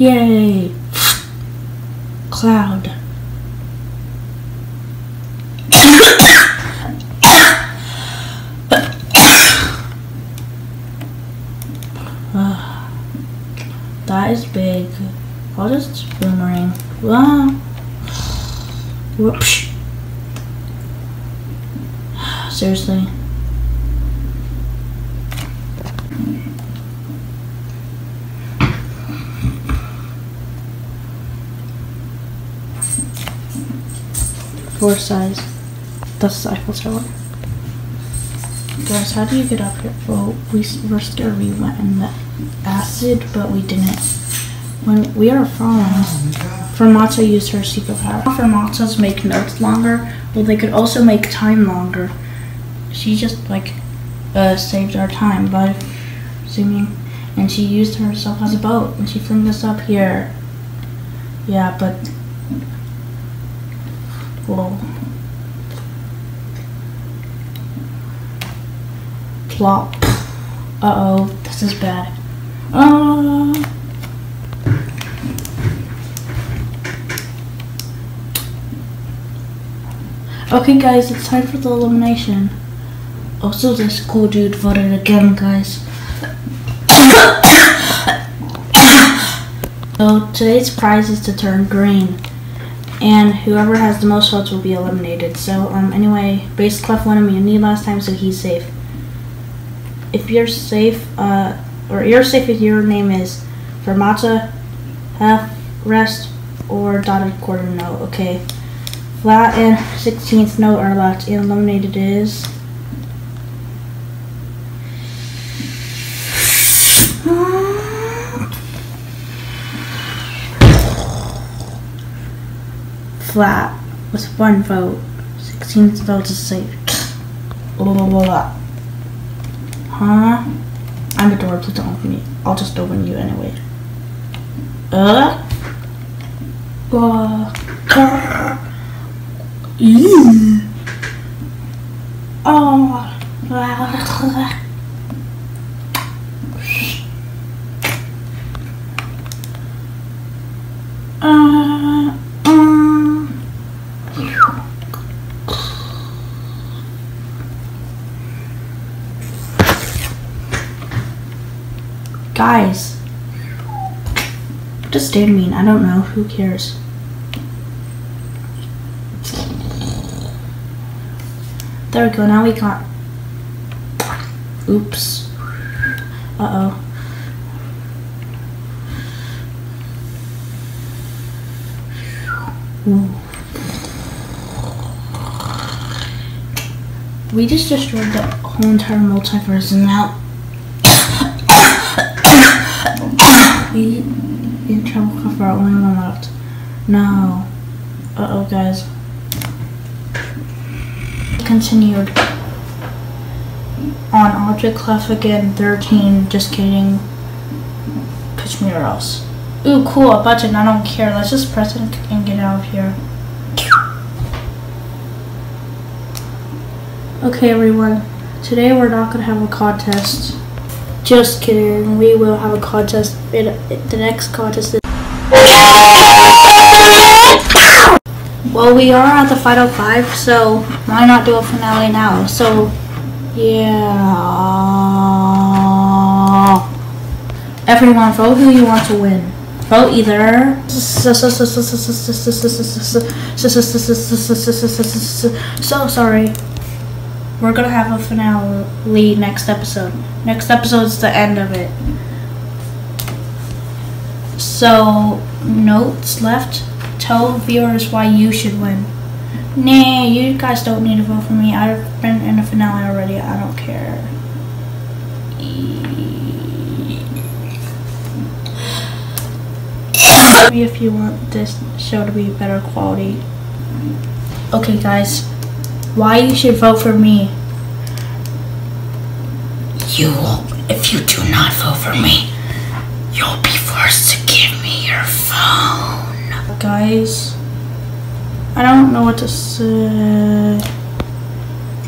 Yay! Cloud. Ah, that is big. I'll just boomerang. Whoops. Seriously. Four size. That's the Eiffel Tower. Guys, how do you get up here? Well, we were scared we went in the acid, but we didn't. When we are falling, Fermata used her superpower. Fermatas make notes longer, but they could also make time longer. She just like uh, saved our time by zooming, and she used herself as a boat, and she flinged us up here. Yeah, but whoa. Plop. Uh oh, this is bad. Uh, okay, guys, it's time for the elimination. Also, this cool dude voted again, guys. so, today's prize is to turn green. And whoever has the most votes will be eliminated. So, um, anyway, Bass Clef won immunity last time, so he's safe if you're safe, uh, or you're safe if your name is Fermata, half rest, or dotted quarter note. Okay. Flat and 16th note are left. Eliminated is. Flat with one vote. 16th vote is safe. Blah, blah, blah, blah. Huh? I'm a door, please don't open me. I'll just open you anyway. Uh? Uh. Ew. Oh. Uh, um. Guys. Just stay mean. I don't know. Who cares? There we go. Now we got. Oops. Uh oh. We just destroyed the whole entire multiverse and now we in trouble for our only one left. No. Uh oh guys. Continued on Object Clef again 13. Just kidding. Pitch me or else. Ooh, cool, a button. I don't care. Let's just press it and get out of here. Okay, everyone. Today we're not gonna have a contest. Just kidding. We will have a contest. It, the next contest. Well, we are at the final five, so why not do a finale now? So, yeah. Everyone, vote who you want to win. Vote either. So sorry. We're gonna have a finale next episode. Next episode's the end of it. So, notes left. Tell viewers why you should win. Nah, you guys don't need to vote for me. I've been in a finale already. I don't care. Maybe if you want this show to be better quality. Okay, guys. Why you should vote for me? You will, if you do not vote for me, you'll be forced to give me your phone. Guys, I don't know what to say.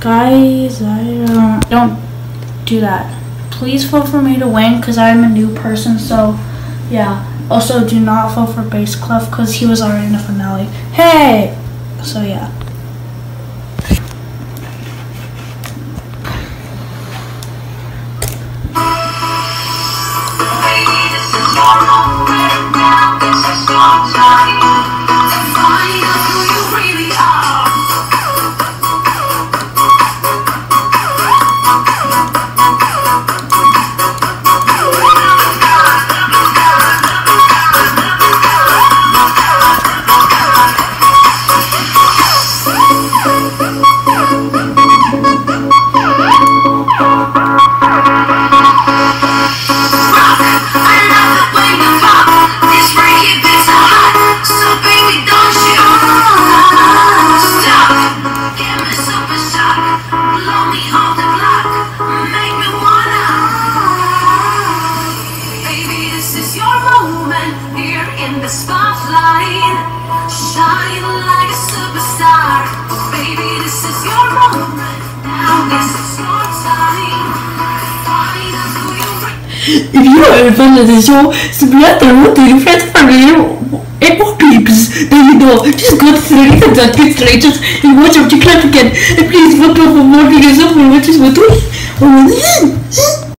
Guys, I don't, don't do that. Please vote for me to win because I'm a new person, so yeah. Also, do not vote for Bass Clef because he was already in the finale. Hey! So, yeah. Spotlight, shine like a superstar. Baby, this is your moment. Now this is your time. Out you If you are a fan of the show, subscribe to the friends for and more clips that you know. Just go to the link that pixelated and watch up the clip again. And please vote for more videos of which is what we